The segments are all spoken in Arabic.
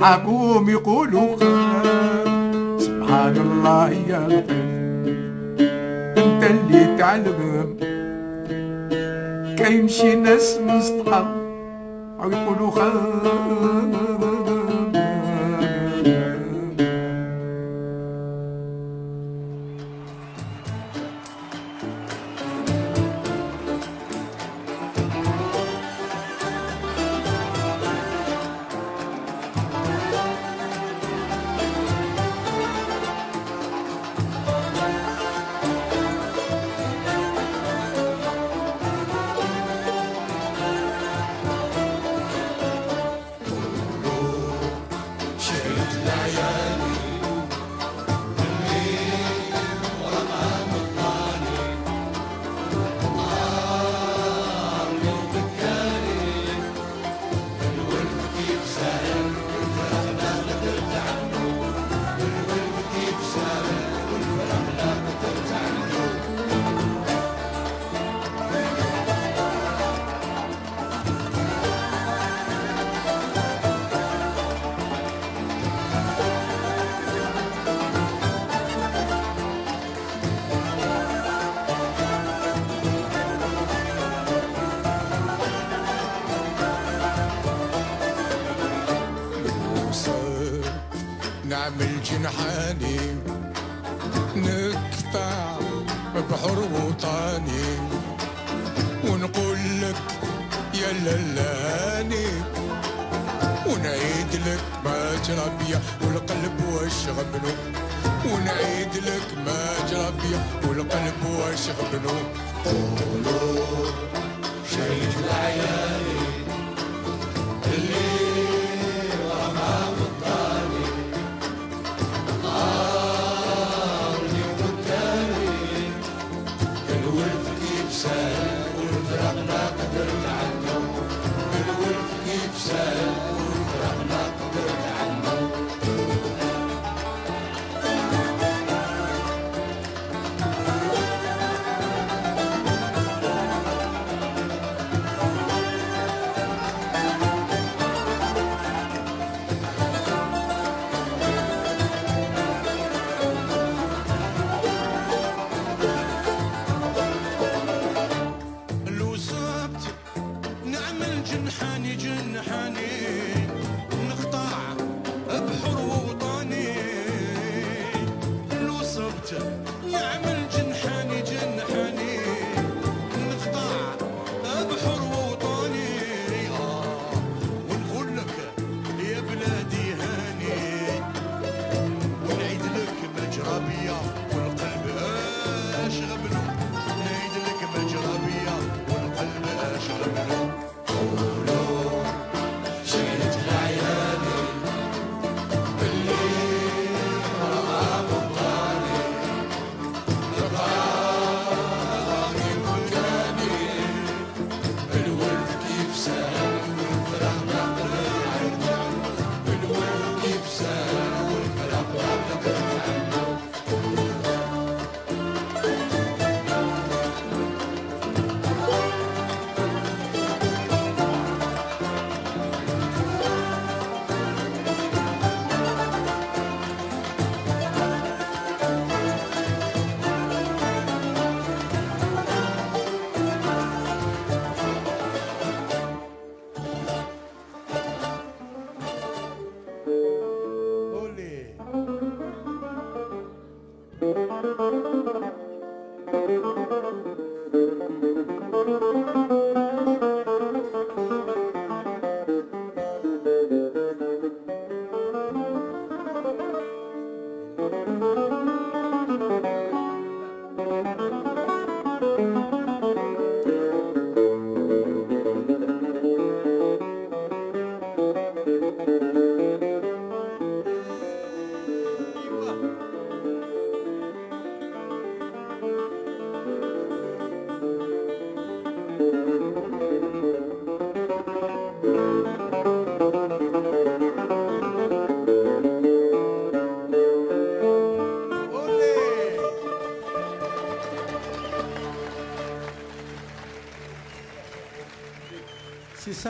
ناس مستحقوم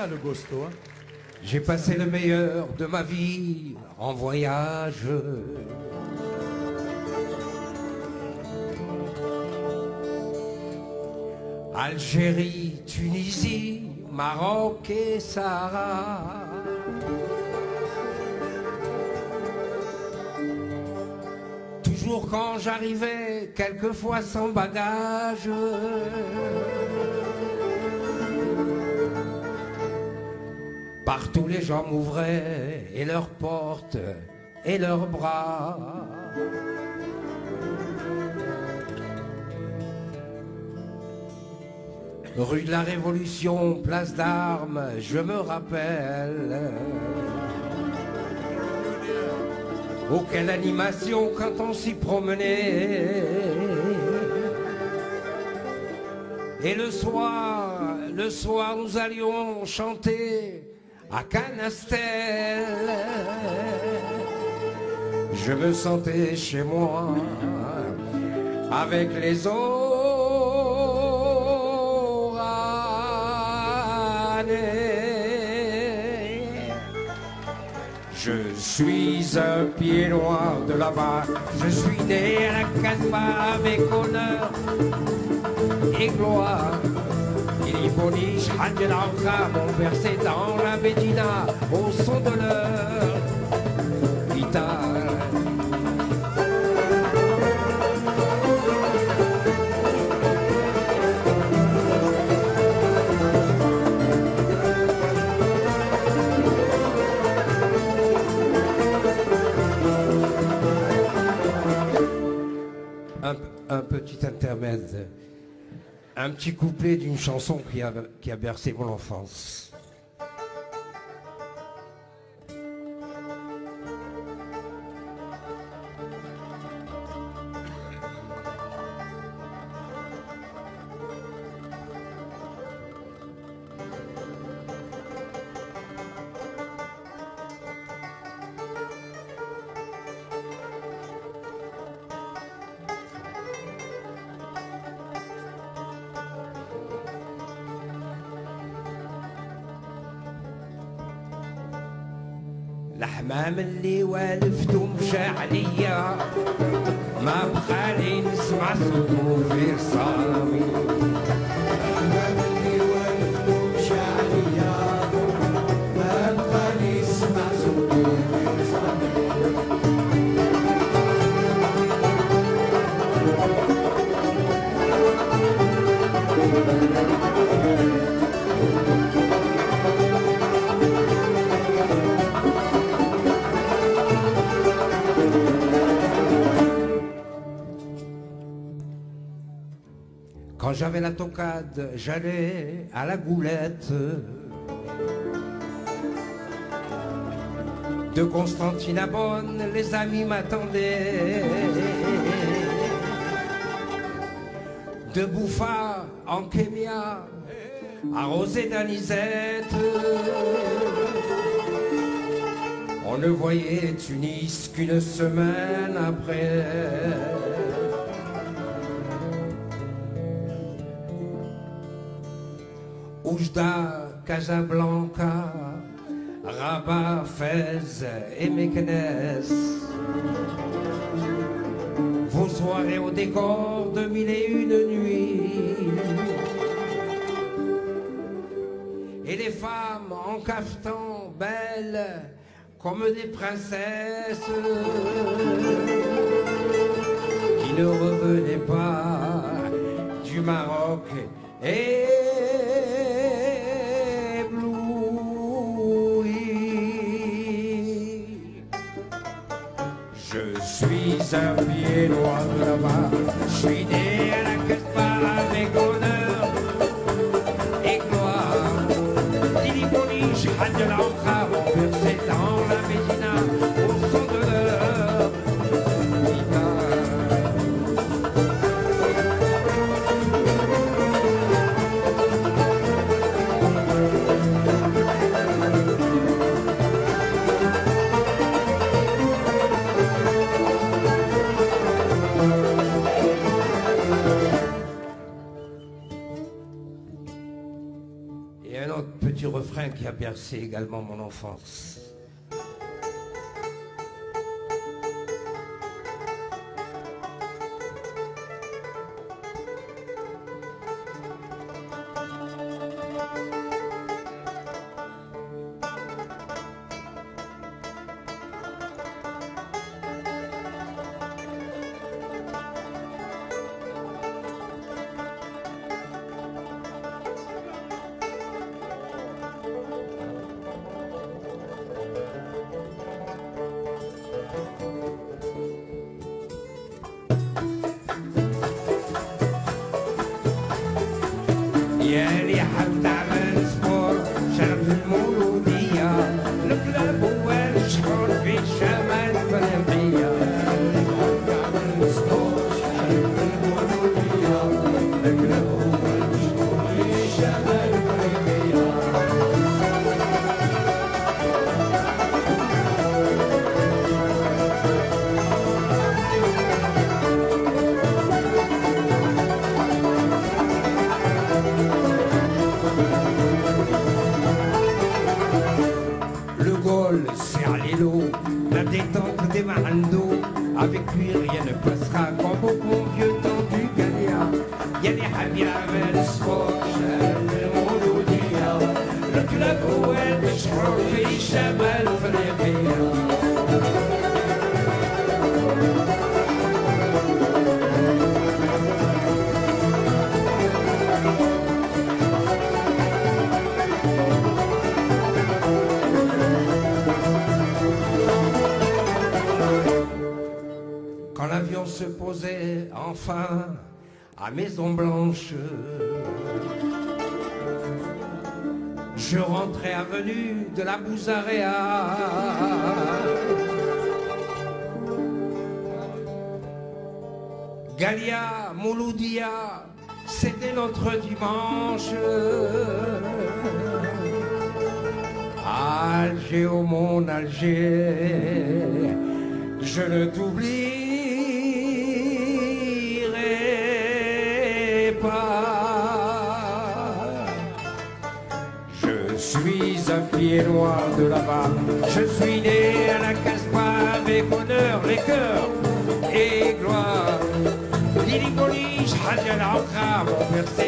le. Hein. J'ai passé le meilleur de ma vie en voyage. Algérie, Tunisie, Maroc et Sahara. Toujours quand j'arrivais, quelquefois sans bagage. Partout les gens m'ouvraient et leurs portes et leurs bras. Rue de la Révolution, place d'armes, je me rappelle. Oh, quelle animation quand on s'y promenait. Et le soir, le soir, nous allions chanter à Canastel. Je me sentais chez moi avec les Oranais. Je suis un pied noir de là-bas. Je suis né à la Casbah avec honneur et gloire. Il boniche, mon versé dans la Médina au son de leur guitare. Un petit intermède un petit couplet d'une chanson qui a, bercé mon enfance. الحمام اللي والفته مشى عليا ما بقالي نسمع صوته في رصامي j'avais la tocade, j'allais à la goulette de Constantine à Bonne, les amis m'attendaient. De Bouffa en Kémia, arrosé d'anisette. On ne voyait Tunis qu'une semaine après. Oujda, Casablanca, Rabat, Fès et Meknès. Vos soirées au décor de mille et une nuits. Et les femmes en cafetan belles comme des princesses qui ne revenaient pas du Maroc et San Piero andrà, sui dei bercé également mon enfance. Blanche. Je rentrais avenue de la Bouzarea. Galia, Mouloudia, c'était notre dimanche. Alger, au monde Alger, je ne doute Roberto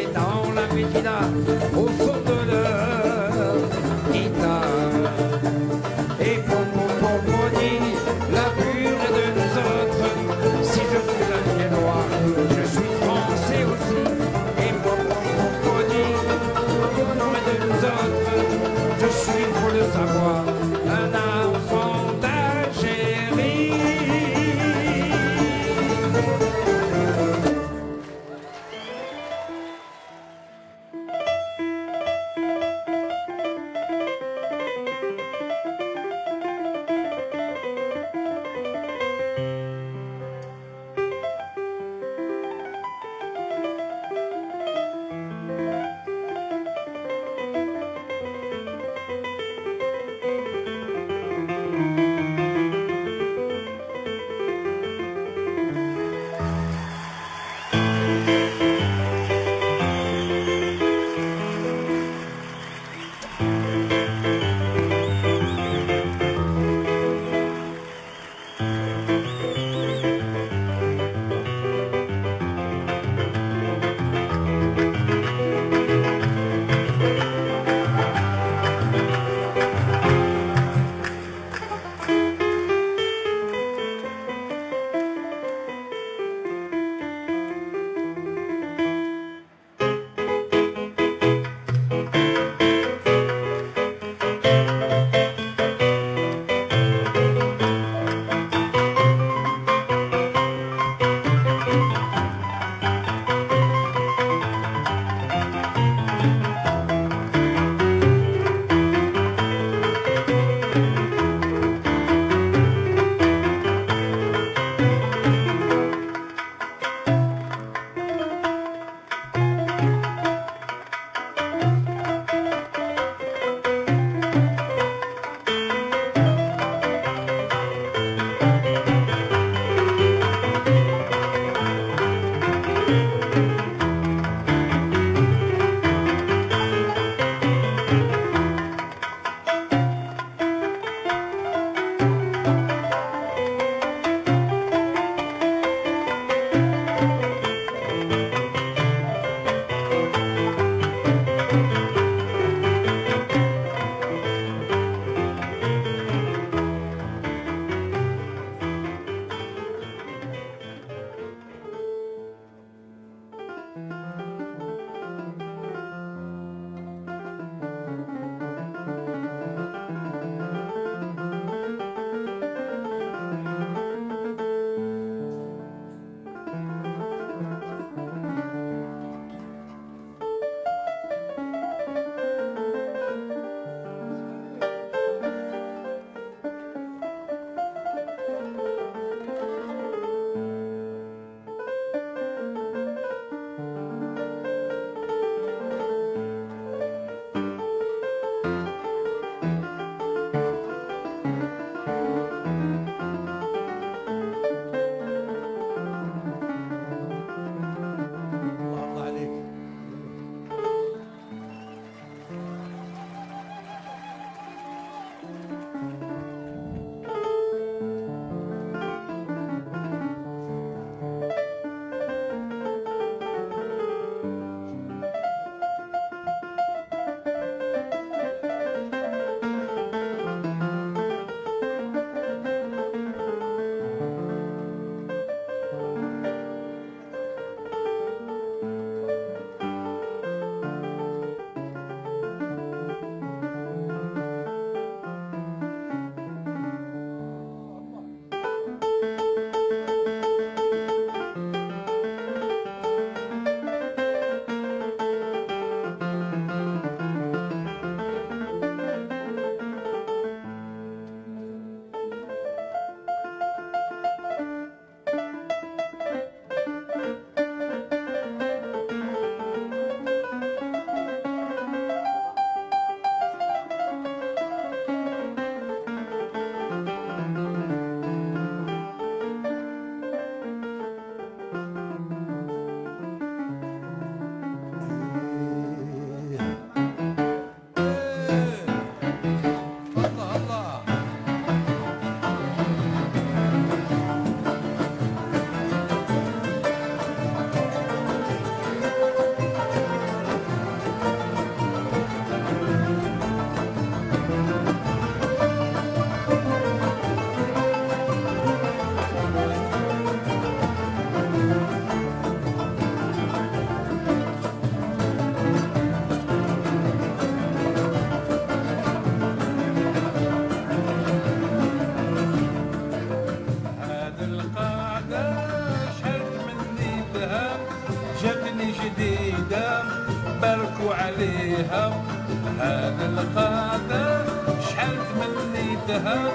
تمنيتها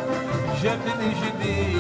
جاتني جديدة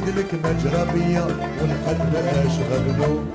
نعيد لك مجرى بيا والقلب اشغبلو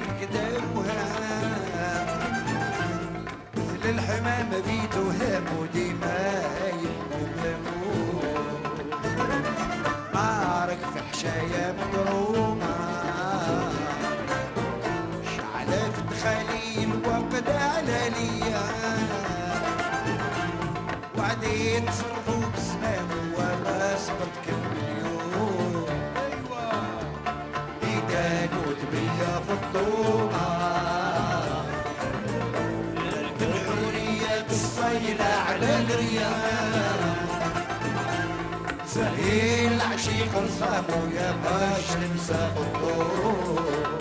وحمامين كداوها مثل الحمام بيتو هام وديما يحبو مارك في حشايا مضرومة شعلة في على ليا وبعدين سهيل عشيق رصامو يا باش نمسى الضوء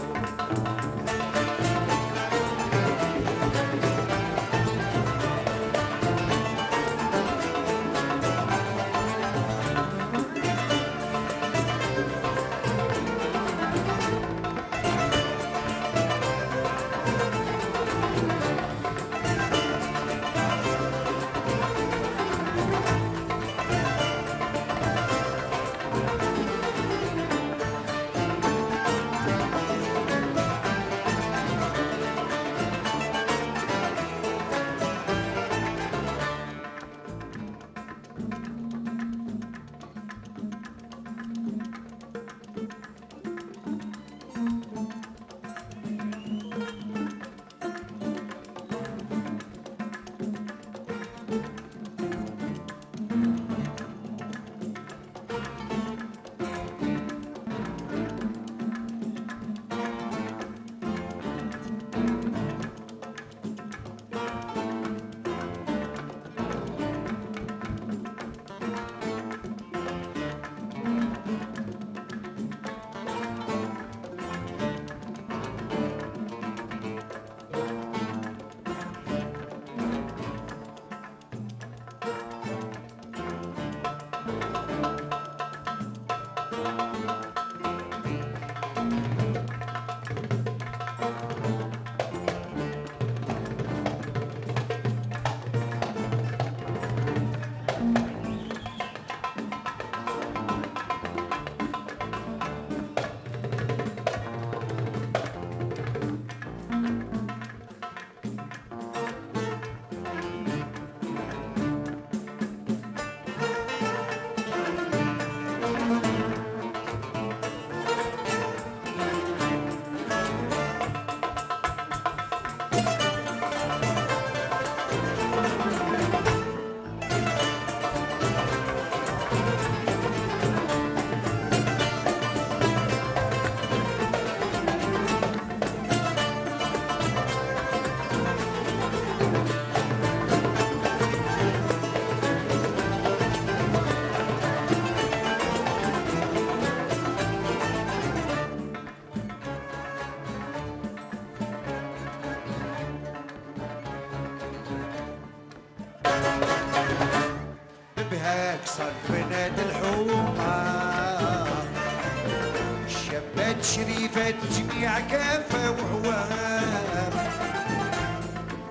شريفات شريفات جميع كافة وعوام.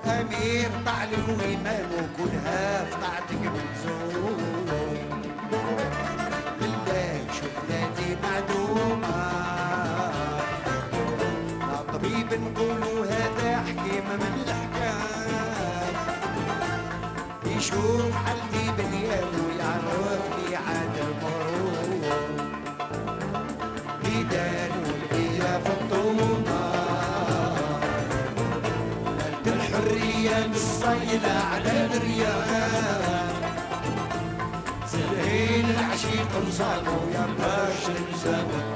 أمير طع الهويمان وكلها في طاعتك ملزوم بالله شوف نادي معلومة. طبيب نقولوا هذا حكيم من الأحكام. يشوف حالتي بنيانه Cycle your passions ever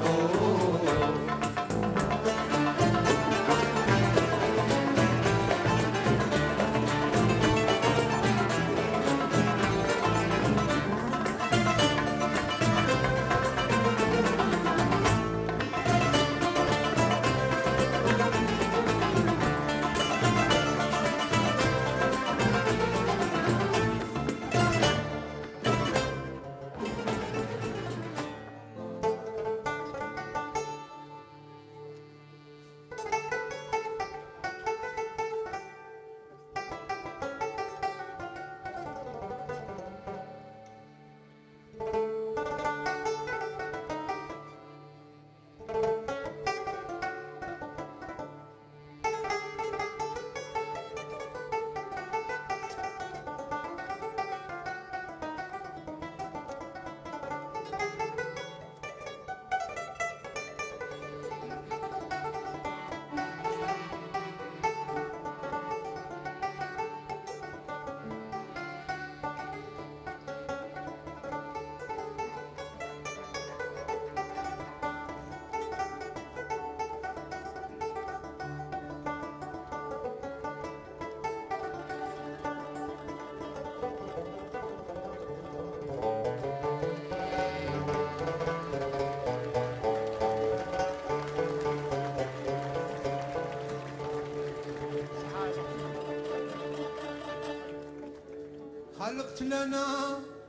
لنا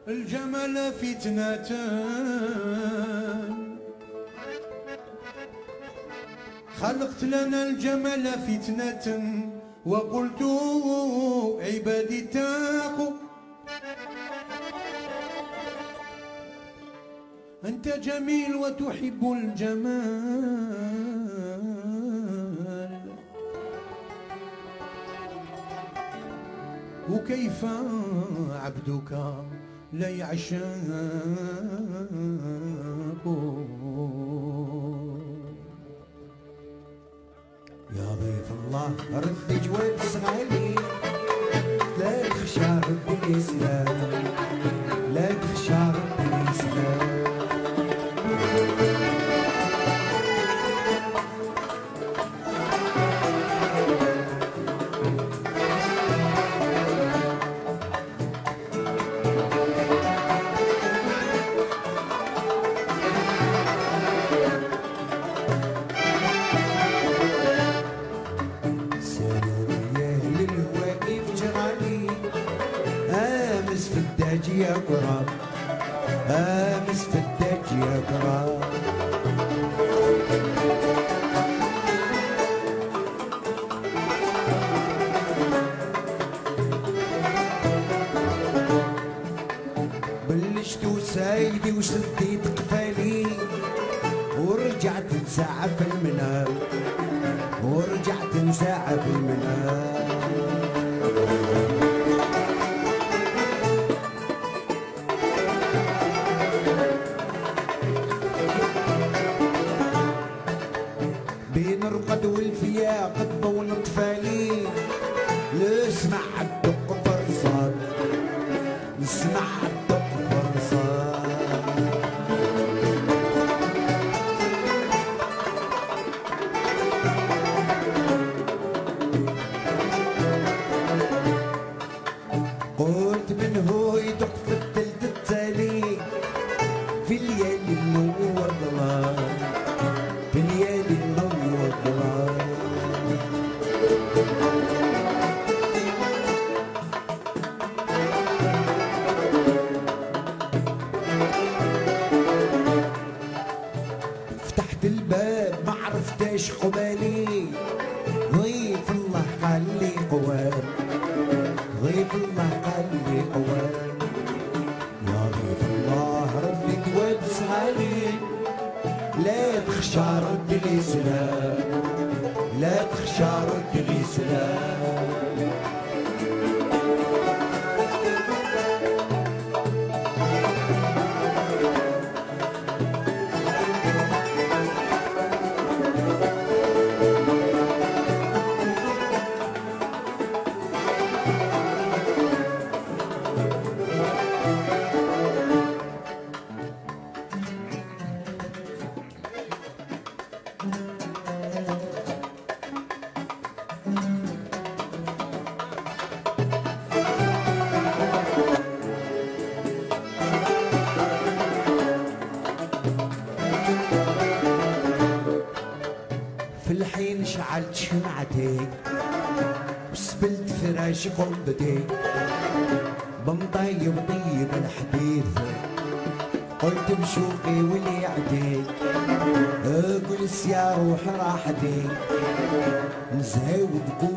الجمل فتنة. خلقت لنا الجمل فتنة وقلت عبادي تاقو أنت جميل وتحب الجمال. وكيف عبدك لا يعشق؟ يا ضيف الله رد جواب اسماعيلي لا تخشى ربي يسلم بديت بمطيب طيب الحديث قلت بشوقي ولي عديك أقول يا روح راحتي نزهي وبقول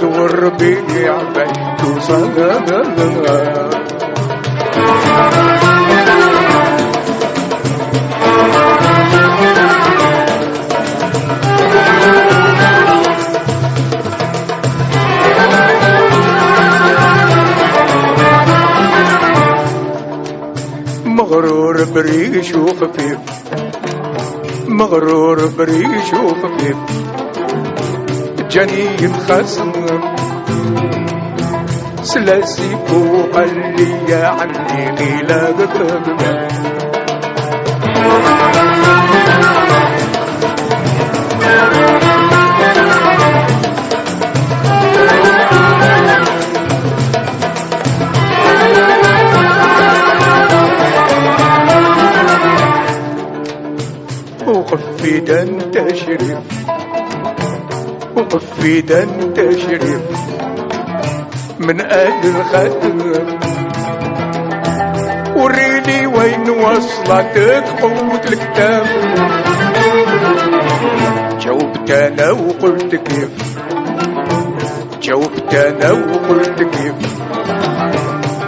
تور بيجي عباي مغرور بريش وخفيف مغرور بريش وخفيف جاني يتخصم سلاسي وقال لي عني غيلادك وقف في دن تشريف وقف في دن تشريف من أهل الخدم. وريني وين وصلتك قوة الكتاب. جاوبت أنا وقلت كيف. جاوبت أنا وقلت كيف.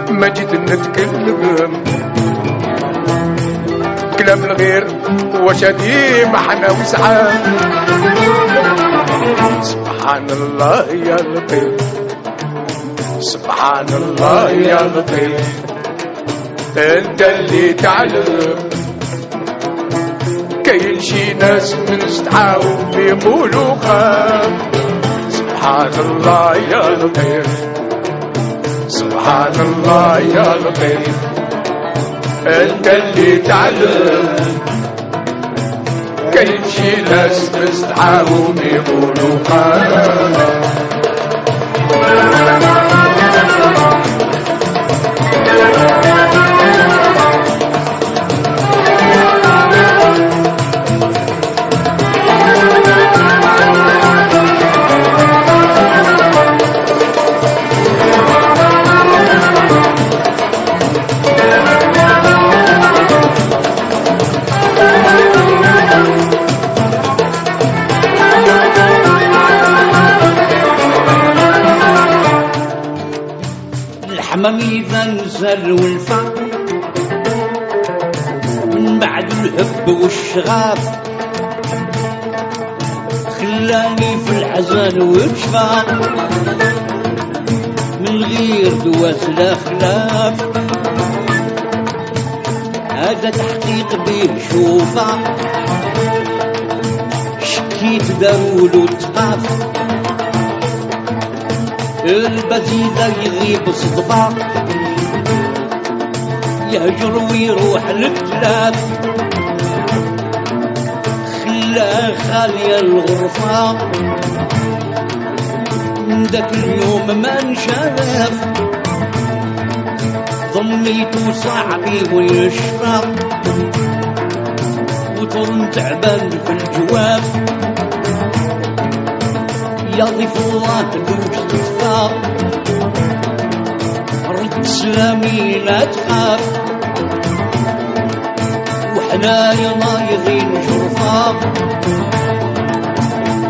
ما جيت نتكلم. كلام الغير وشدي محنة وسعة. سبحان الله يا لطيف سبحان الله يا لطيف انت اللي تعلم كاين شي ناس من استعاو يقولوا خاف سبحان الله يا لطيف سبحان الله يا لطيف انت اللي تعلم شي ناس مستعاو يقولوا خاف الحمام إذا نزل والفا من بعد الهب والشغاف. خلاني في الحزن والشفا من غير دواس لا خلاف هذا تحقيق به شوفه. شكيت دارولو تخاف البزيدة يغيب صدفة يهجر ويروح للتلاف خلا خالية الغرفة. من ذاك اليوم ما انشاف ضميت صاحبي ويشفى وطرن تعبان في الجواب. يضيف الله لوج تخفى رد سلامي لا تخاف وحنايا ضايغين جرفا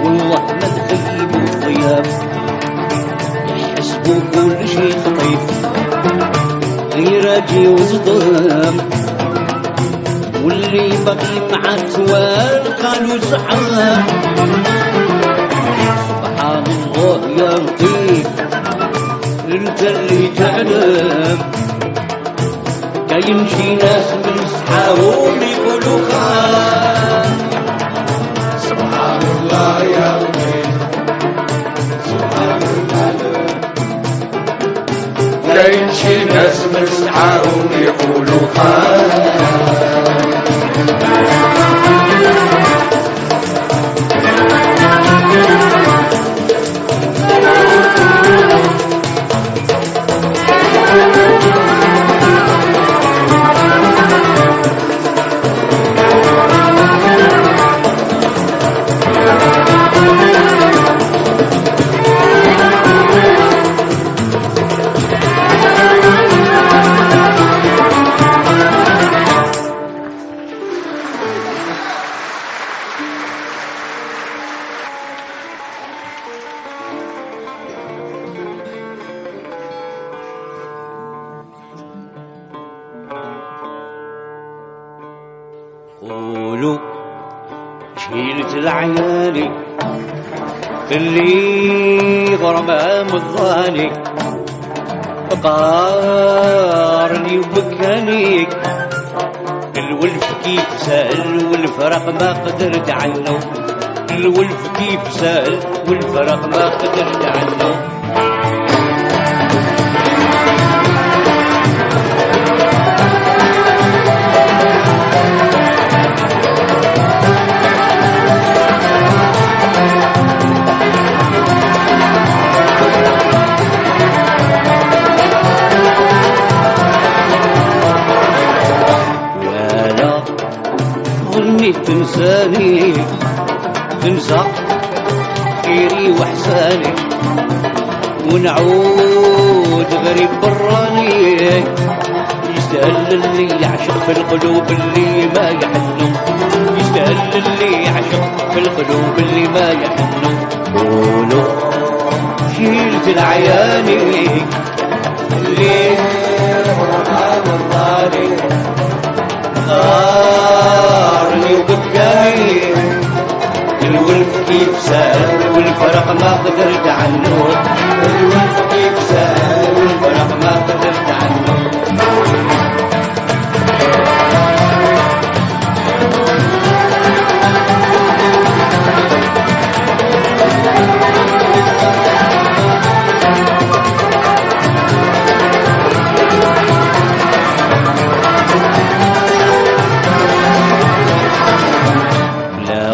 والله ما نخيب الضياف يحسبوا كل شي خطيف غير أجي وصدام واللي بقي مع التوال قالوا سبحان الله يا لطيف انت اللي تعلم كاين شي ناس من صحابهم يقولوا خاف سبحان الله يا لطيف سبحان الله كاين شي ناس مسعاهم يقولوا خاف. العياني اللي ورقة والطاري صارني وقدامي الولف كيف سال والفرق ما قدرت عنه.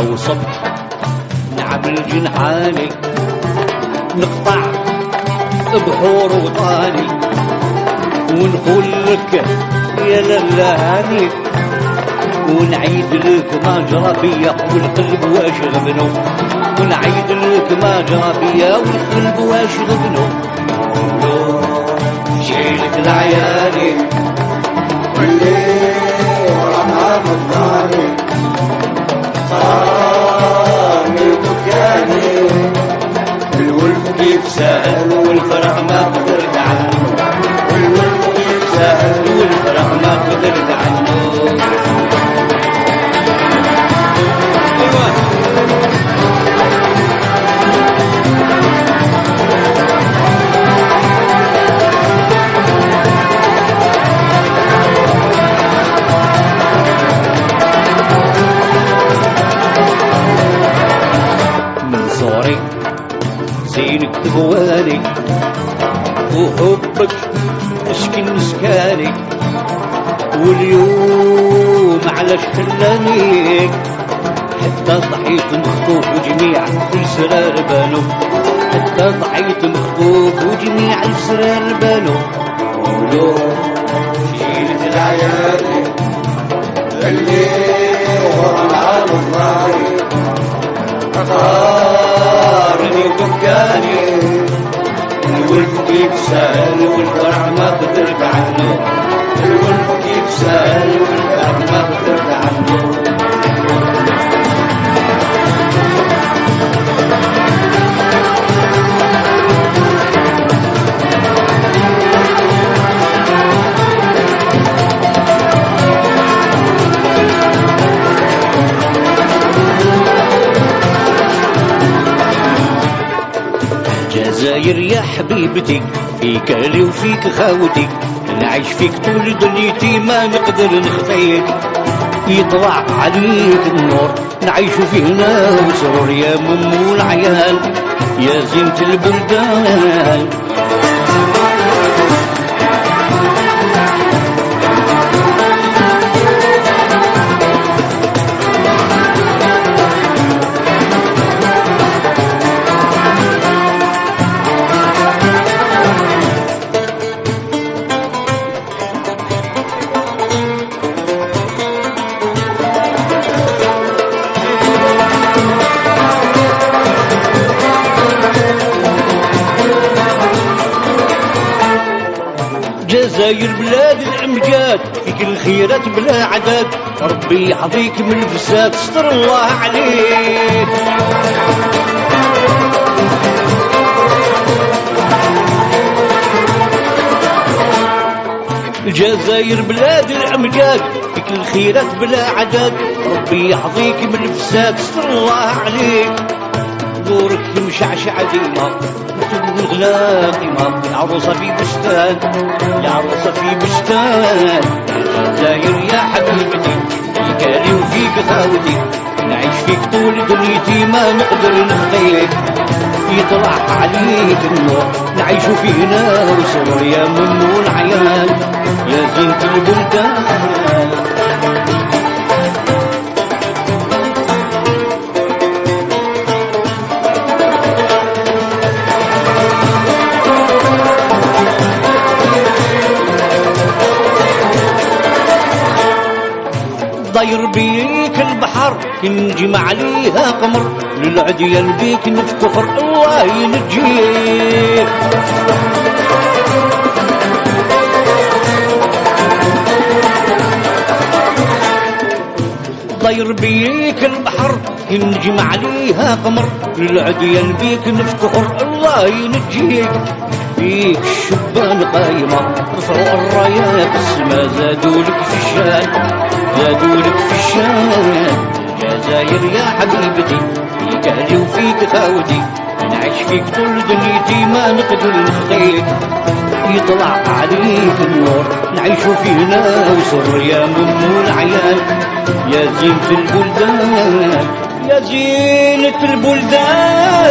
لا وصبح نعمل جنحاني نقطع بحور وطاني. ونقول لك يا للهاني ونعيد لك ما جرى بيا والقلب واش غبنو ونعيد لك ما جرى بيا والقلب واش غبنو شيلت العياني واللي ورقها مضاني. الولف كيف سهل والفرح ما قدرت عنه كيف سهل والفرح ما قدرت عنه أيوة. تبوالي وحبك مسكن مسكاني واليوم علاش خلاني حتى ضحيت مخطوف وجميع السرار بانو حتى ضحيت مخطوف وجميع السرار بانو. ولو شيلت العيالي اللي ورا العالم الضاري وبكاني. الولف كيف سهل والفرح ما قدرت عنه. جزاير يا حبيبتي فيك لي وفيك خاوتي نعيش فيك طول دنيتي ما نقدر نخفيك. يطلع عليك النور نعيش فينا وسرور يا مم العيال يا زينة البلدان فيك الخيرات بلا عدد ربي يحفظيك من الفساد استر الله عليك. الجزاير بلاد الامجاد فيك الخيرات بلا عدد ربي يحفظيك من الفساد استر الله عليك. دورك مشعشع ديما تقول غلا قيمة العروسة في بستان العروسة في بستان. الجزاير يا حبيبتي كاودي نعيش فيك طول دنيتي ما نقدر نخفيك. يطلع عليك النور نعيش فينا وسر يا منو العيال يا زينة البلدان. ضير بيك البحر ينجم عليها قمر للعديان بيك نفتخر الله ينجيك ضير بيك البحر ينجم عليها قمر للعديان بيك نفتخر الله ينجيك بيك الشبان قايمة رفعوا الرايات السما زادوا لك في الشان. زادوا لك في الشان جزاير يا حبيبتي فيك أهلي وفيك خاوتي نعيش فيك طول دنيتي ما نقدر نخيك يطلع عليك النور نعيش فينا وسر يا منو العيال يا زينة البلدان يا زينة البلدان.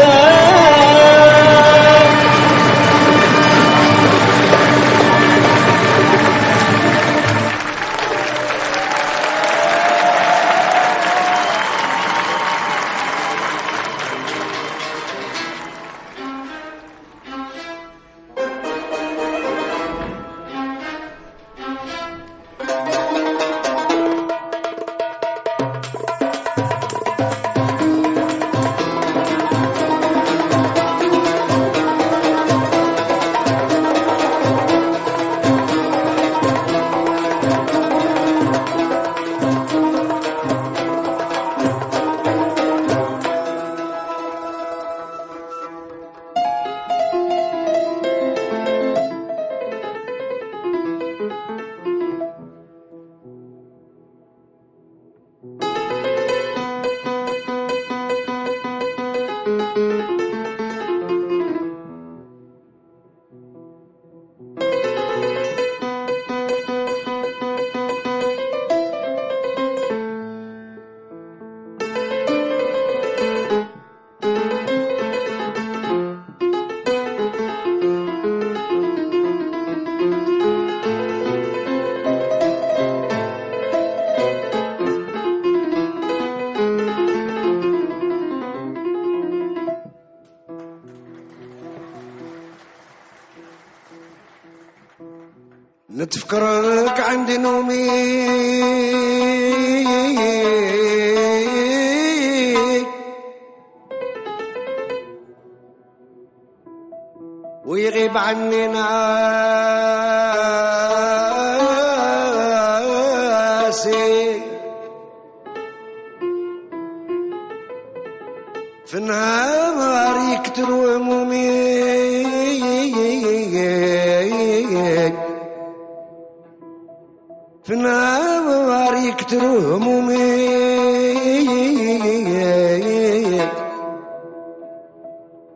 النهار يكتر همومي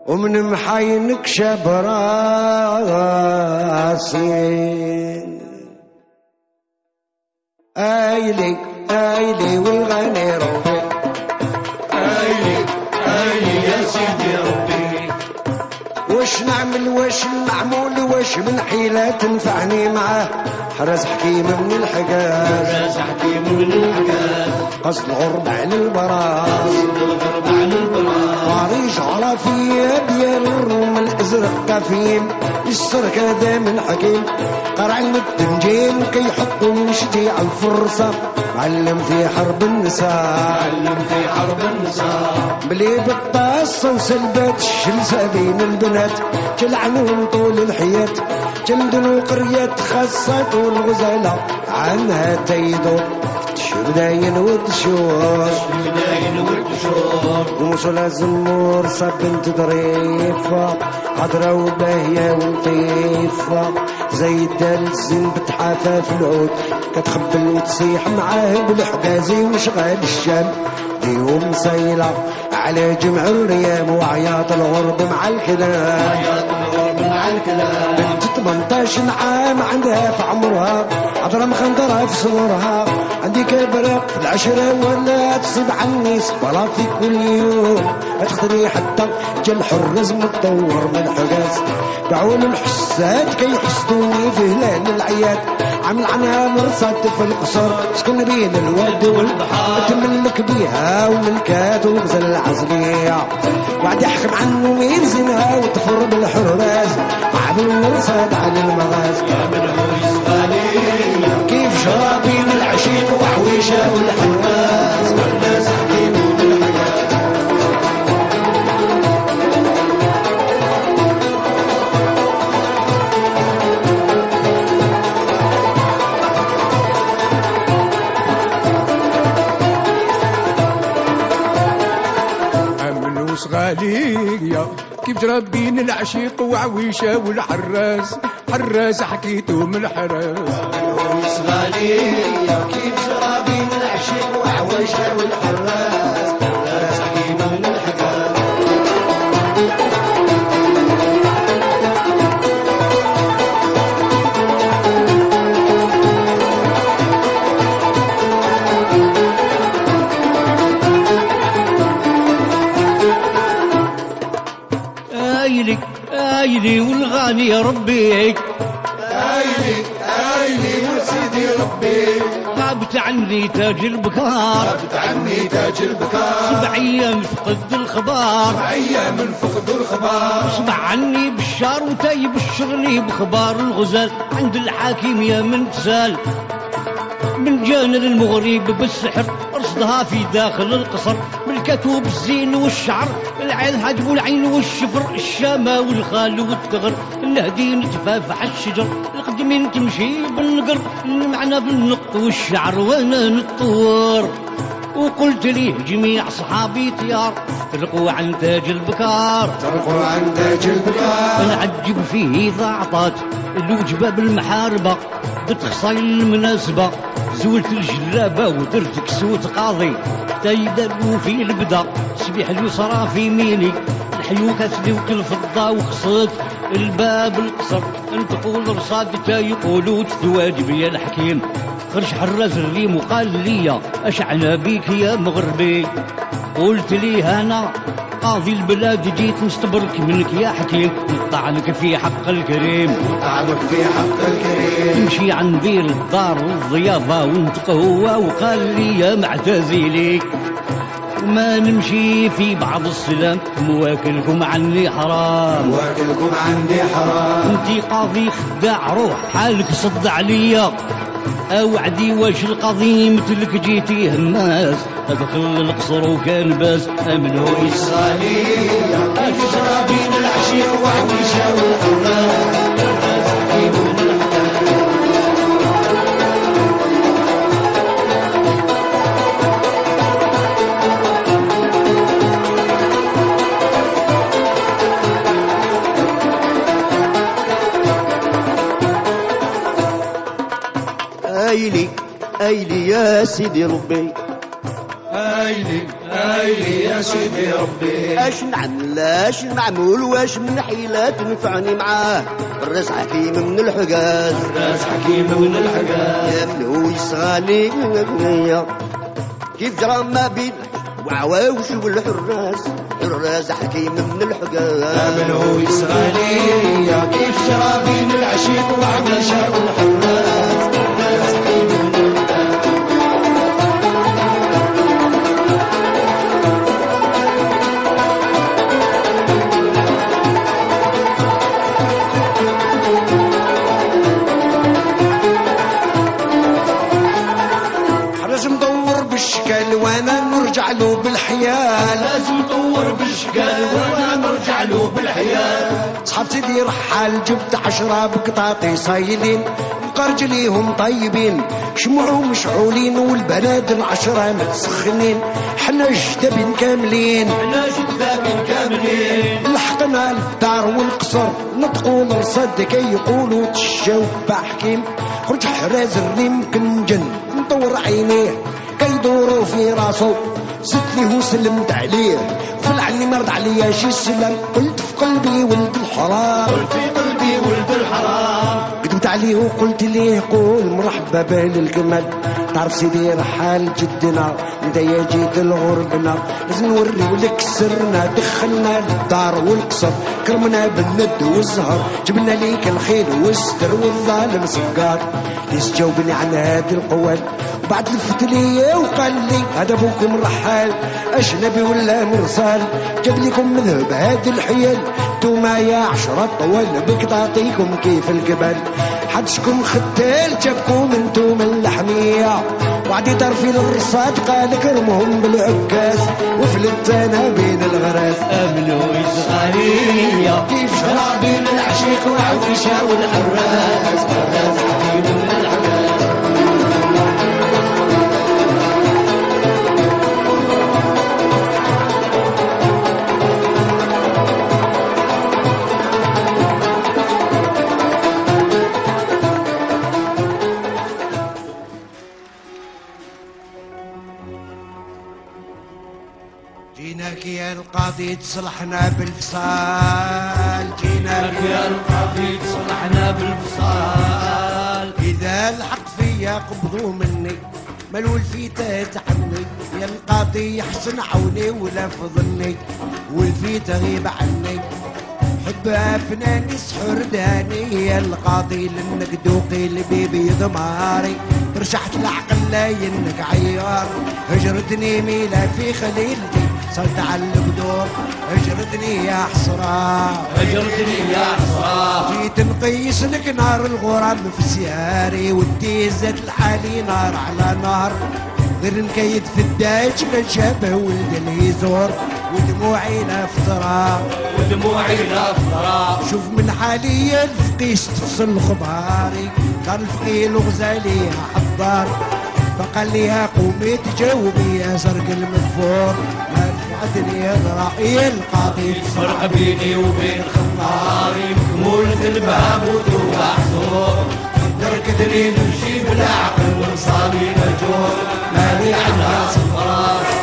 ومن محاينك شاب راسي ايلي ايلي والغني روحي وش نعمل وش المعمول وش من حيلة تنفعني معاه؟ حرز حكيم من الحجاز. حرز حكيم من الحجاز. قصد الغرب عن البراز. الغرب عن البراز. وعريش على في بير من الأزرق يسر كذا من حكيم قرع التنجيم كي يحطوا مشتي على الفرصة. علم في حرب النساء. علم في حرب النساء. بلي بالطاسة وسلبت الشمسة بين البنات. تلعنهم طول الحياة. جلدوا قرية خاصة والغزالة عنها تيدو. شبداين ودشور شبداين ودشور وصل زمور صب بنت ظريفة حضرة وباهية ولطيفة زي الدلزين بتحافى في العود كتخبل وتصيح معاه بالحجازي وشغال الشام. ديهم سايلة على جمع الريام. وعياط الغرب مع الكلام مع الكلام بنت 18 عام عندها في عمرها عذرة مخندرة في صغرها عندي كبرة في العشرة ولا تصيب عني صبرا في كل يوم. تخطري حتى جا الحرز متطور من الحجاز دعوا الحساد كي يحسدوني في هلال العياد. عامل عنها مرصد في القصر. سكن بين الورد والبحار. تملك بيها وملكات وغزل العزلية. وعد يحكم عنه مين زينها وتفر بالحراز عامل مرصد على المغاز. كيف شرابين العشيق وحويشة والحراز والناس غالية كيف تربين العشيق وعويشة والحراس حراس حكيتو من الحراس. صغالية كيف شرابين العشيق وعويشة والحراس آيلي والغاني يا ربي. آيلي آيلي وسيدي ربي. غابت عني تاج البكار. غابت عني تاج البكار. سبع أيام فقد الخبار. أيام فقد الخبار. اسمع عني بالشار وتايب الشغلي بخبار الغزال. عند الحاكم يا من تسال من جانر المغرب بالسحر رصدها في داخل القصر. بالكتوب الزين والشعر العين الحجب والعين والشفر الشامة والخال والثغر النهدين تفافح الشجر القدمين تمشي بالنقر المعنى بالنق والشعر وأنا نطور وقلت ليه جميع صحابي طيار ترقوا عن تاج البكار. ترقوا عن تاج البكار. نعجب فيه إذا عطات الوجبة بالمحاربة. بتخصي المناسبة زولت الجلابة ودرت كسوت قاضي. تيدروا في البدا سبيح اليسرى في ميني الحيوكة سلوك الفضة وخصت الباب القصر. انت قول رصاد تا يقولوا تواجب يا الحكيم. خرج حراز الريم وقال لي أشعنا بيك يا مغربي. قلت لي أنا قاضي البلاد جيت نستبرك منك يا حكيم. نطعنك في حق الكريم. طعمك في حق الكريم. تمشي عن بير الدار والضيافة وانت هو وقال لي يا معتزلي وما نمشي في بعض السلام. مواكلكم عني حرام. واكلكم عندي حرام. انتي قاضي خداع روح حالك صد عليا اوعدي واش القاضي مثلك جيتي هماس أدخل القصر وكان باس امنوا صالية كيف شرابين العشيق وعويشة آيلي آيلي يا سيدي ربي. آيلي آيلي يا سيدي ربي. أش نعمل أش نعمل واش من حيلة تنفعني معاه. الراس حكيم من الحجاز. ناس حكيم من الحجاز. يا منو يسغالي من كيف جرى ما بين وعواوش والحراس الراس حكيم من الحجاز. آمنوا إسرائيلية كيف شرابين العشيق وعويشة والحراس بالشكل وأنا نرجع له بالحيال لازم ندور بالشكل وأنا نرجع له بالحيال صحاب سيدي رحال جبت عشرة بقطاطي صايلين مقرجليهم طيبين شمعوا مشعولين والبنات العشرة متسخنين. حنا جدابين كاملين. حنا جدابين كاملين. لحقنا الدار والقصر نطقوا نرصد كي يقولوا تشاو بحكيم. خرج حراز الريم كنجن مطور عينيه. كيدوروا في راسو. زدت ليه وسلمت عليه فلعني مرض عليا شي سلام قلت في قلبي ولد الحرام. قلت في قلبي ولد الحرام. كذبت عليه وقلت ليه قول مرحبا بالجمال تعرف سيدي رحال جدنا انت يا جيت الغربنا لازم نوريو لك سرنا دخلنا للدار والقصر كرمنا بالند والزهر جبنا ليك الخير والستر والظالم سكار ليش جاوبني على هذه القوال وبعد لفت لي وقال لي هذا أبوكم رحال اجنبي ولا مرسال؟ جاب لكم مذهب هذه الحيل توما يا عشرة طوال بك تعطيكم كيف الجبل حدشكم ختال جابكم أنتم اللحمية. وعدي دار في الرصاد قال كرمهم بالعكاز وفلتنا بين الغراز امنوا صغارية كيف شرع بين العشيق والعفشة والحراس حراس حبيب من القاضي تصلحنا بالفصال. جيناك يا القاضي تصلحنا بالفصال. إذا الحق فيا قبضوا مني ملو الفيتة تعني يا القاضي يحسن عوني ولا فضلني والفيتة غيب عني. حبها فناني سحر داني يا القاضي لانك دوقي لبيبي ضماري. رشحت العقل لا ينك عيار هجرتني ميلا في خليلتي صرت على القدور هجرتني يا حسرة هجرتني يا حسرة جيت نقيس لك نار الغرام في سياري والتيزة الحالي نار على نار. غير نكيد في الداج كان شبه ولد الهيزور ودموعي فترة ودموعي نفرة شوف من حالي الفقيس تفصل خباري. كان الفقي الغزالي حضار. فقال ليها قومي تجاوبي يا زرق المدفور ما فعدني رأي القاضي فرق بيني وبين خطاري. مكمولة الباب وتوبة حصور تركتني نمشي بالعقل ونصابي مجهول. مالي عنها صفرات قالت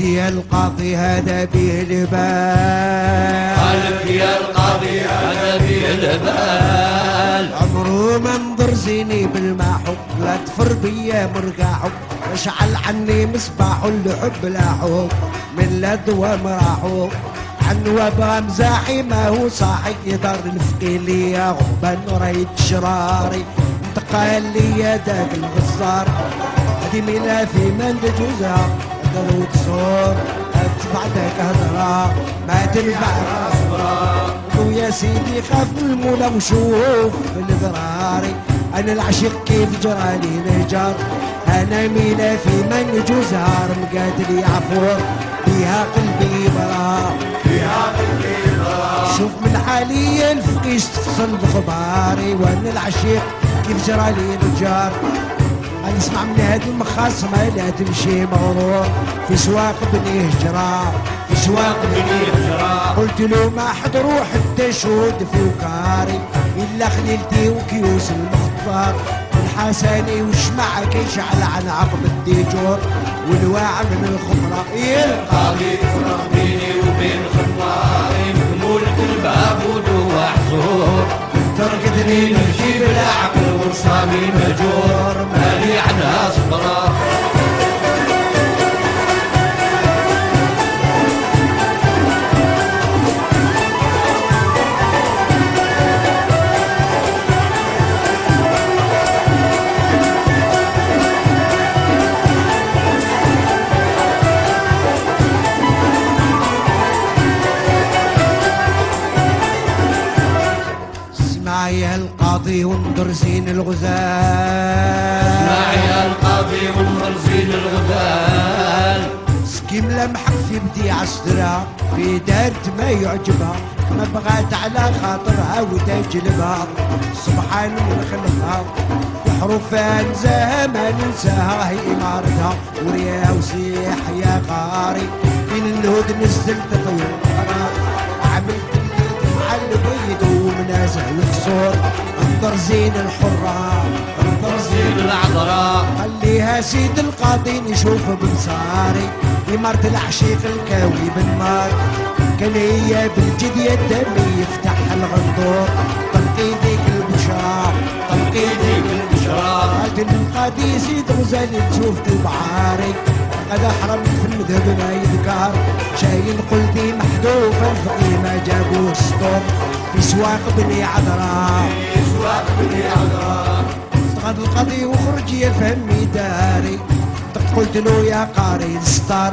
يا القاضي هذا به البال قالك يا القاضي هذا بي البال عمره ما انظر زيني بالماحب لا تفر بيا مرقاحب اشعل عني مصباح الحب لاحب من لدوى مراحب عن وبا مزاحي ما هو صاحي. يدار الفقي لي يا غبان ريت شراري. انتقال لي يا داك الغزار هذه ميلا في من جوزها قدر وتصور بعدك هضرة ما تنفع صبرا ويا سيدي خاف من المولى وشوف بالضراري أنا العشق كيف جرالي نجار أنا ميلا في من جوزها مقاتل يعفور بيها قلبي برا فيها قلبي ضرار شوف من حالي الفقيس تفصل بخباري وأنا العشيق كيف جرالي نجار أنا اسمع من هذه المخاصمة لا تمشي مغرور. في سواق بني هجرة في سواق بني هجرة. قلت له ما حد روح شهود في وكاري إلا خليلتي وكيوس المختار الحسني وشمعك يشعل عن عقب الديجور. والواع من الخضرة يلقى تفرق بيني وبين خطاري مكمولة الباب ودوا حضور تركتني نمشي بالعقل ورصامي مجور مالي عنها صبرا القاضي وانظر زين الغزال. معي القاضي والمرزين الغزال. سكيم لمحك في بديع السدرة في دارت ما يعجبها ما بغات على خاطرها وتجلبها. سبحان من خلقها وحروفها ننساها ما ننساها هي إمارتها. وريا وسيح يا قاري من الهود نزلت طيور. الكسور انظر زين الحرة. انظر زين العذراء خليها سيد القاضي نشوف بنصاري إمارة العشيق الكاوي بالنار كان هي بالجد الدمي يفتح الغندور. طلقي ديك البشرى طلقي ديك البشرى. قالت القاضي يزيد غزالي تشوف البعاري هذا حرم في المذهب ما يذكر. شايل قلبي محذوفة ما جابوه السطور في سواق بني عذراء. في سواق بني عذراء. غد القضي وخرج يا فهمي داري قلت له يا قاري الستار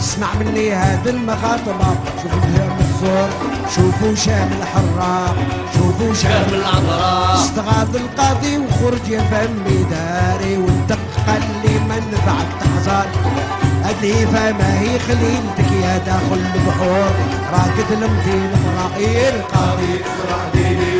اسمع مني هذا المخاطبة شوفوا بها الزور شوفوا شام الحراق. شوفوا شام العذراء. استغاث القاضي وخرج يا فمي داري والدق قال لي ما نفعت تحزن هذه فما هي خليلتك يا داخل البحور راكد المدين فرائي القاضي اسرع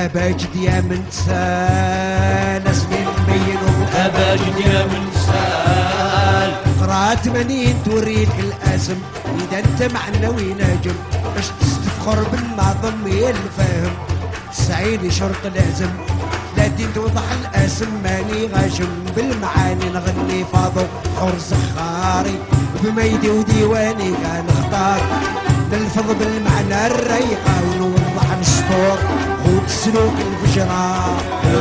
الاباجد يا من تسال اسمين بينه في أباجد يا من سال قرات منين توريك الاسم إذا أنت معنوي نجم باش تستفخر بالنظم يا الفهم سعيد شرط لازم لكن توضح الاسم ماني غاشم. بالمعاني نغني فاضو. حور زخاري بميدي وديواني كان اختار. نلفظ بالمعنى الريقة ونوضح السطور خود سلوك الفجرة.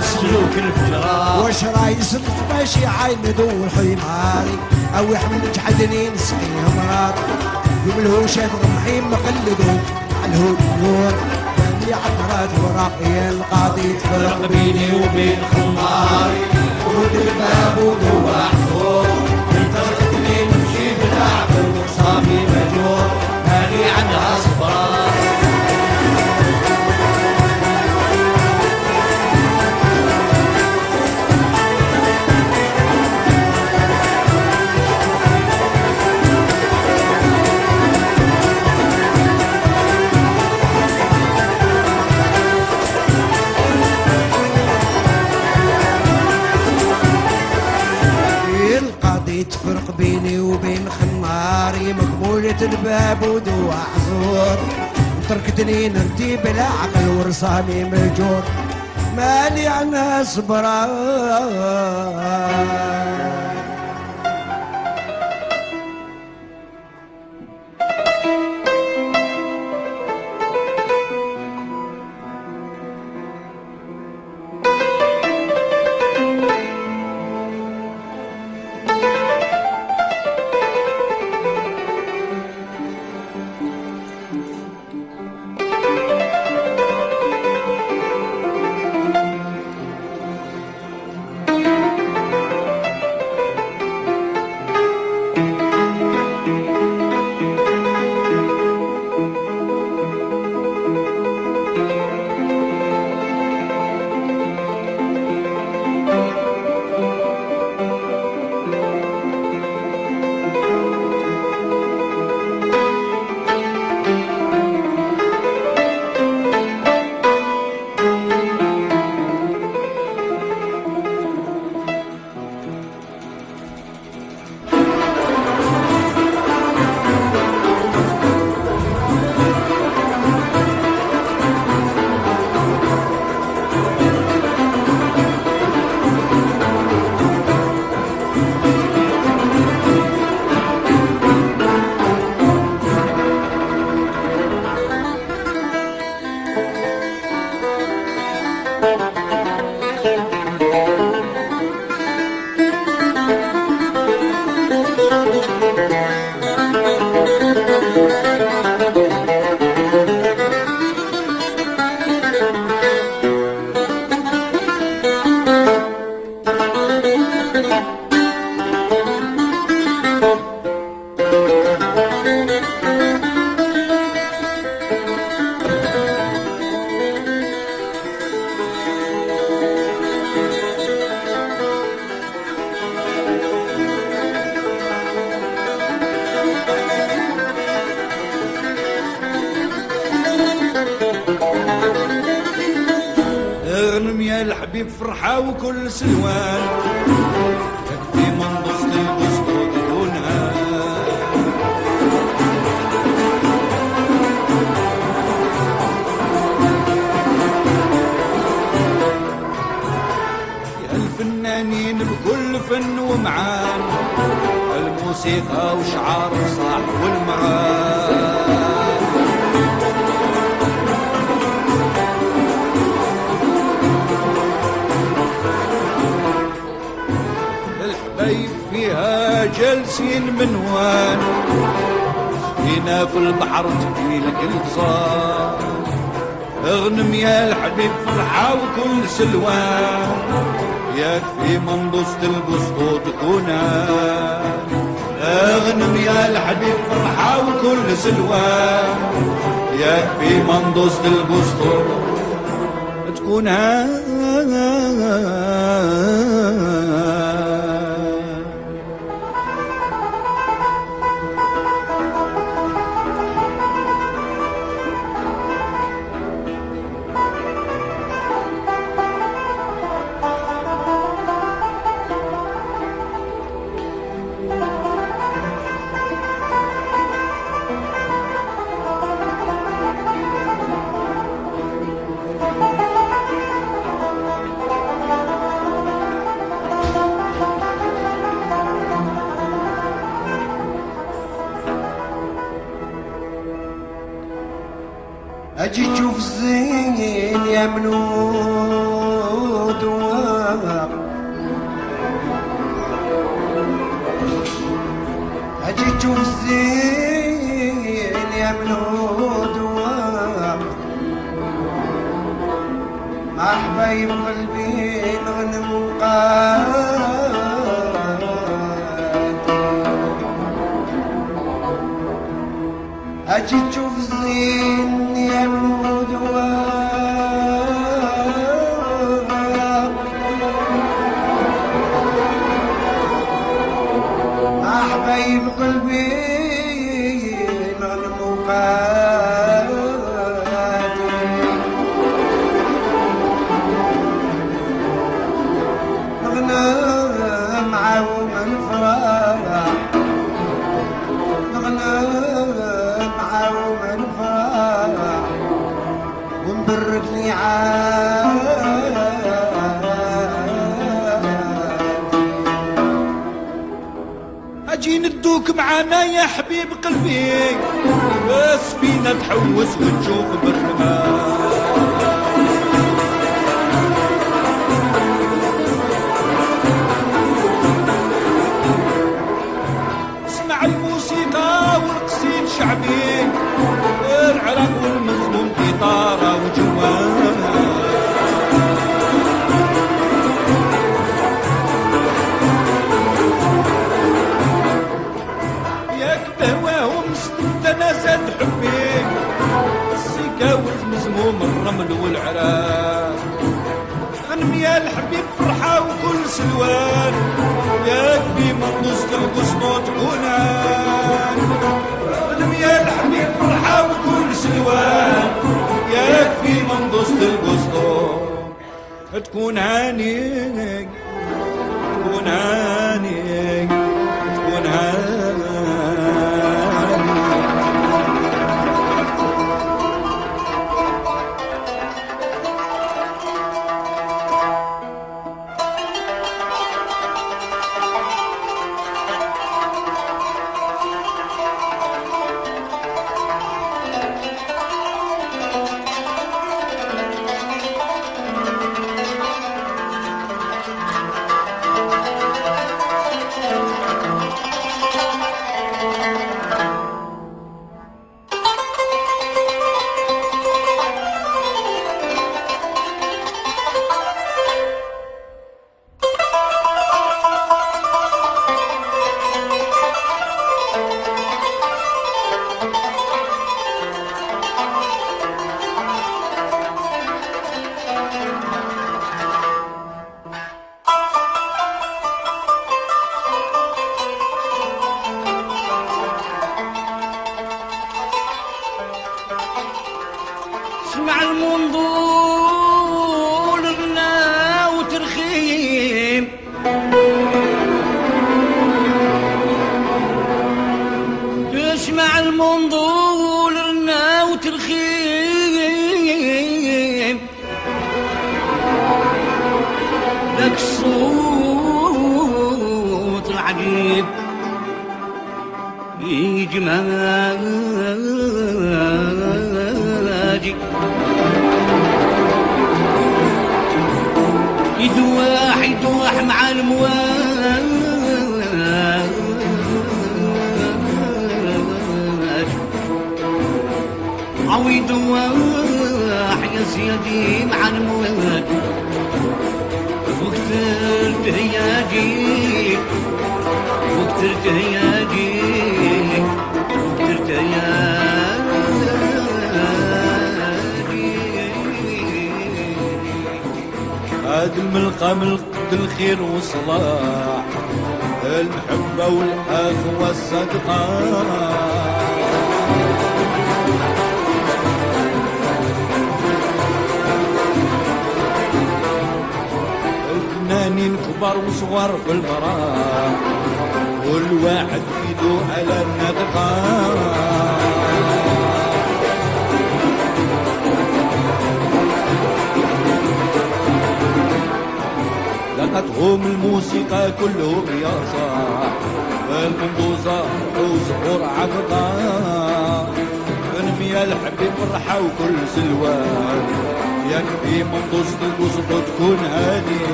سلوك الفجراء واش راي صرف ماشي عايمد وحماري أو يحمل جحدني نسقيه مرار يملهو شاد رمحي مقلدو على الهود نور بني عبرات وراقي القاضي تفرق بيني وبين خماري ورود الباب ودوا حضور انتظرتني نمشي بالأعمى وصامي مجور. عنها صفران القاضي تفرق بيني وبين خماري مقبولة الباب ودوا حضور تركتني نرتي بلا عقل ورصاني مجور. مالي عنها صبران جالسين من وين؟ هنا في البحر تجيلك القصار اغنم يا الحبيب فرحة وكل سلوان. يكفي منبوس البسطوط وتكونا. اغنم يا الحبيب فرحة وكل سلوان. يكفي منبوس تكون تكونها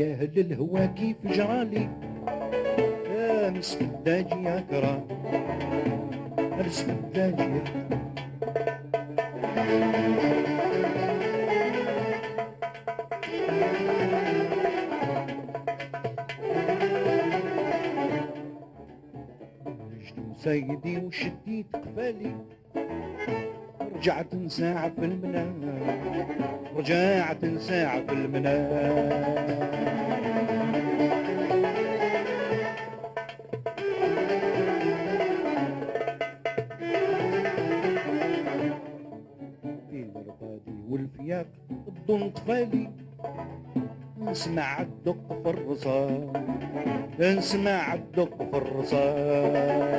يا أهل الهوى كيف جرالي يا مسداجي يا كرام مسداجي يا رجل سيدي وشديت قفالي. رجعت نساعة في المنام. رجعت نساعة في المنام في مربادي والفياق الضن طفالي نسمع الدق في الرصاص. نسمع الدق في الرصاص.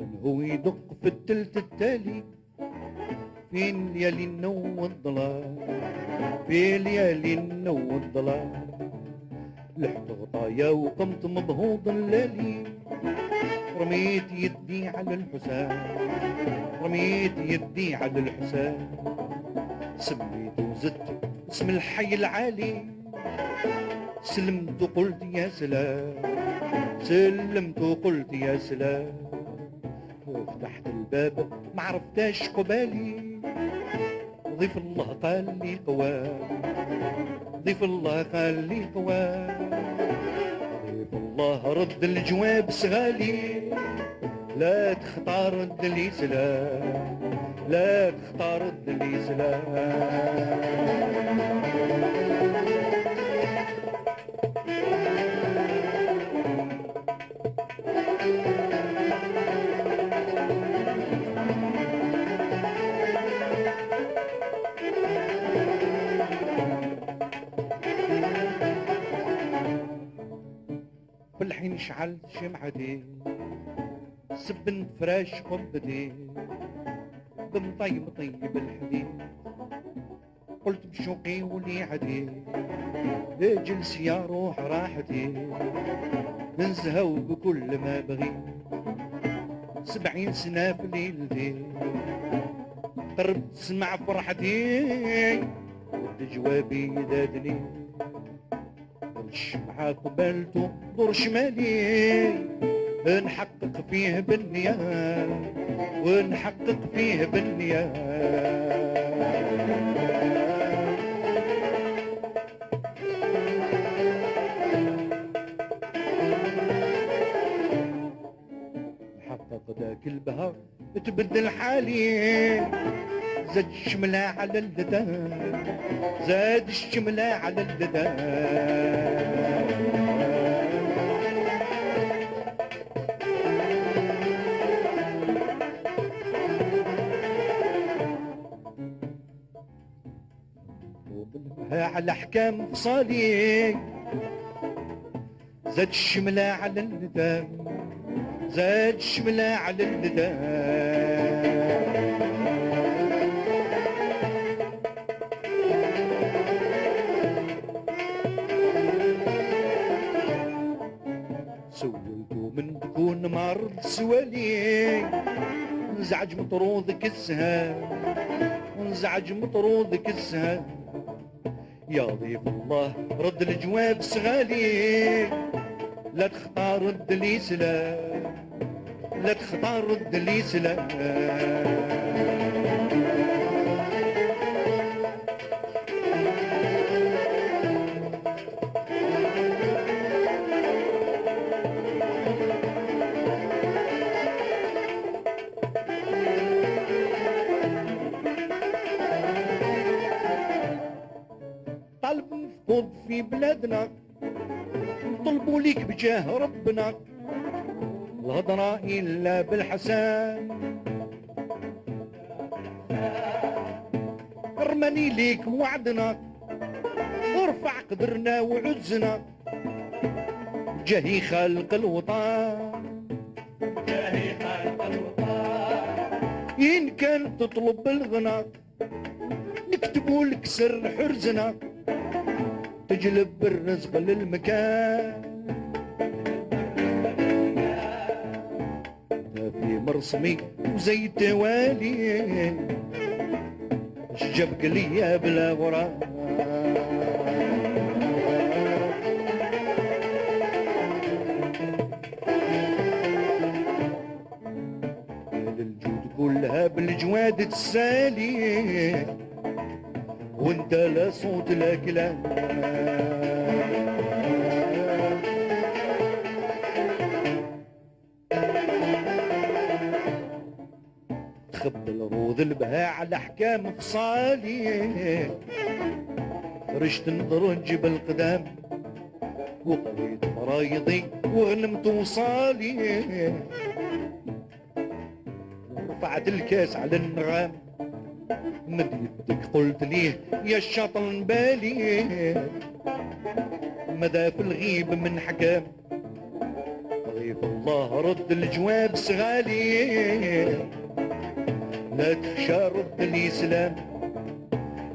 من هو يدق في التلت التالي؟ في ليالي النو الظلام في ليالي النو الظلام لحت غطايا وقمت مضهوض الليلي رميت يدي على الحسام رميت يدي على الحسام سميت وزدت اسم الحي العالي. سلمت وقلت يا سلام سلمت وقلت يا سلام. وفتحت الباب ما عرفتاش قبالي. ضيف الله قال لي قوام ضيف الله قال لي قوام ضيف الله رد الجواب سغالي لا تختار رد لي سلام. لا تختار رد لي سلام. شعلت شمعتي سبنت فراش قبتي بمطيب طيب الحديد. قلت بشوقي ولي عدي اجلس يا روح راحتي ننزهو بكل ما بغيت سبعين سنة في ليلتي قربت تسمع فرحتي ود جوابي دادني الشمعة قبلته دور شمالي. نحقق فيه بالنيات ونحقق فيه بالنيات نحقق ذاك البهار تبدل حالي. زاد الشملة على اللدان زاد الشملة على اللدان على احكام فصالي زاد الشملة على اللدان زاد الشملة على اللدان مرض السوالي انزعج مطرودك السهام انزعج مطرودك السهام يا ضيف الله رد الجواب سغالي لا تختار رد لي سلام لا تختار رد لي سلام مفقود في بلادنا. نطلبوا ليك بجاه ربنا. الهضرة إلا بالحسان رماني ليك وعدنا. ارفع قدرنا وعزنا. جاهي خلق الوطن. جاهي خلق الوطن. إن كان تطلب الغنى نكتبوا لك سر حرزنا. تجلب الرزق للمكان. في مرسمي وزي التوالي شجبك ليا بلا غرام. كلها بالجواد تسالي. وانت لا صوت لا كلام. على احكام فصالي رشت ندرج بالقدام وقضيت فرايضي وغنمت وصالي. ورفعت الكاس على النغام. مد يدك قلت ليه يا الشاطن بالي. مدى في الغيب من حكام. ضيف الله رد الجواب سغالي لا تخشى رد الإسلام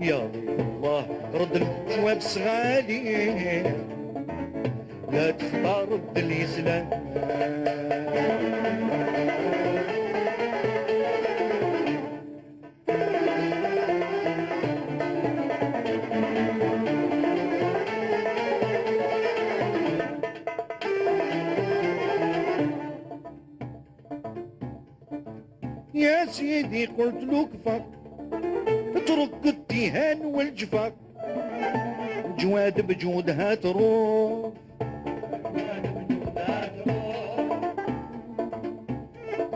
يا الله رد الجواب سغالي لا تختار رد الإسلام يا سيدي قلت له كفى اترك التيهان والجفا جواد بجودها تروح.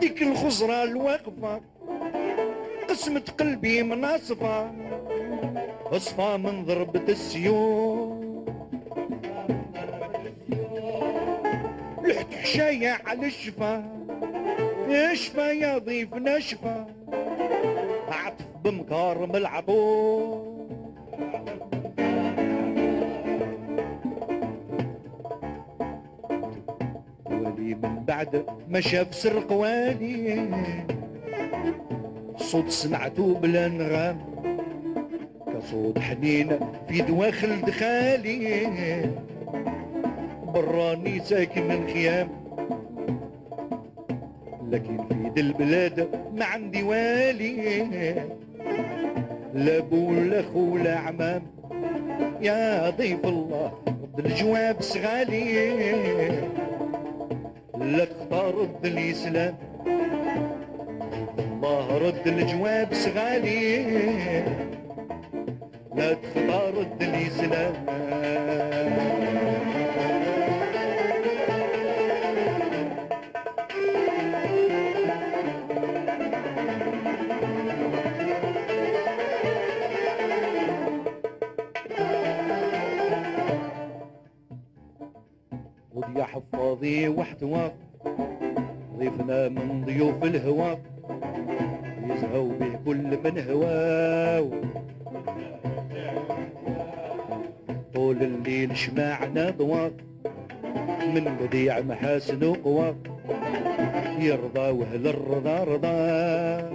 ديك الخزرة الواقفة. قسمة قلبي مناصفة. اصفى من ضربة السيوف. لحت حشاية على الشفا. اشفى يا ضيف نشفى عطف بمكارم العطوف ولي من بعد ما شاف سر قواني. صوت سمعته بالانغام. كصوت حنين في دواخل دخالي. براني ساكن الخيام. لكن في دي البلاد ما عندي والي. لا ابو لا اخو لا عمام. يا ضيف الله رد الجواب سغالي. لا تختار رد الاسلام الله رد الجواب سغالي. لا تختار رد الاسلام يا حفاظي واحتواء ضيفنا من ضيوف الهوى يزهو به كل من هواه طول الليل شمعنا ضواء من بديع محاسن وقوى يرضى واهل الرضا رضا.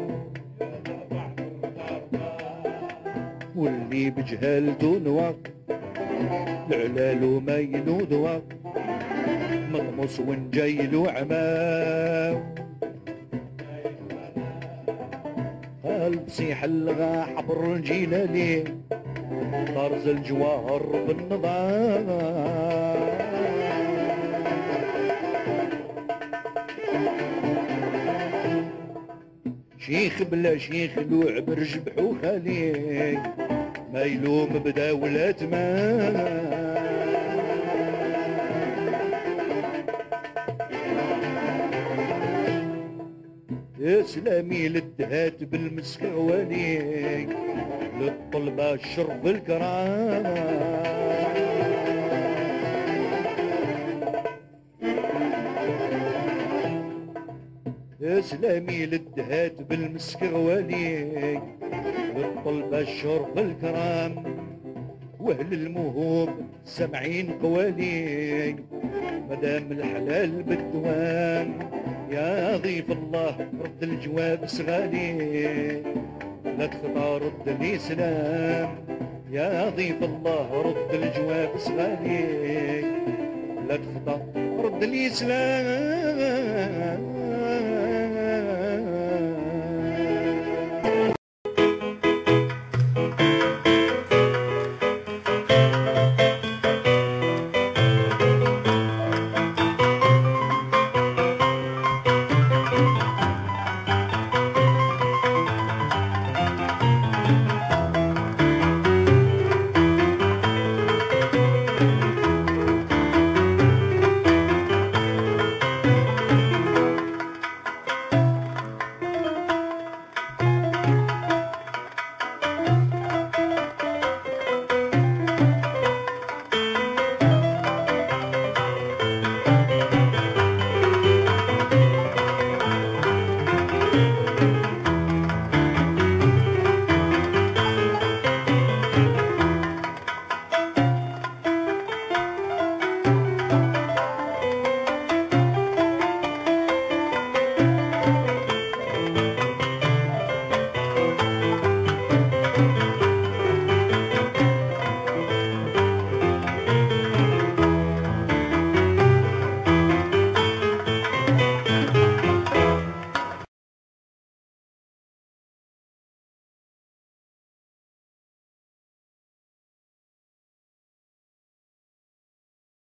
واللي بجهالته نواق العلال وما ينودوا مغمص ونجاي له عمام قال بصيح الغا حبر الجيلالي طرز الجواهر بالنظام. شيخ بلا شيخ لوع برجبح وخليل ما يلوم بدا ولا تمام يا سلامي للدهات بالمسك غوالي للطلبة الشرب الكرام يا سلامي للدهات بالمسك غوالي للطلبة الشرب الكرام واهل المهوب سامعين قوالي مدام الحلال بالدوام يا ضيف الله رد الجواب سغالي لا تخطى رد لي سلام يا ضيف الله رد الجواب سغالي لا تخطى رد لي سلام.